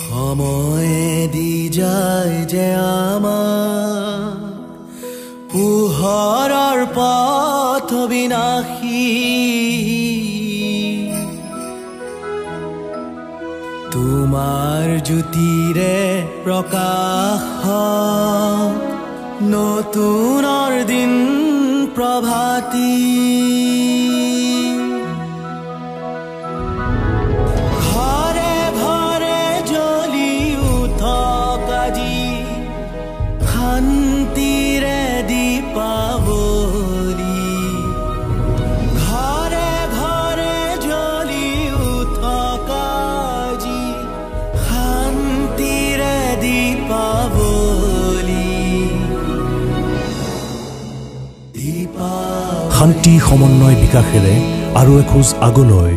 সময়ে দি যায় যে আমাৰ পোহৰৰ পথ বিনাশী তোমাৰ জ্যোতিৰে প্ৰকাশ নতুনৰ দিন প্ৰভাতী। শান্তির দীপাবলি। ঘরে ঘরে জ্বলি উঠকাজি শান্তির দীপাবলি। শান্তি সমন্বয় বিকাশেৰে আৰু এখোজ আগলৈ।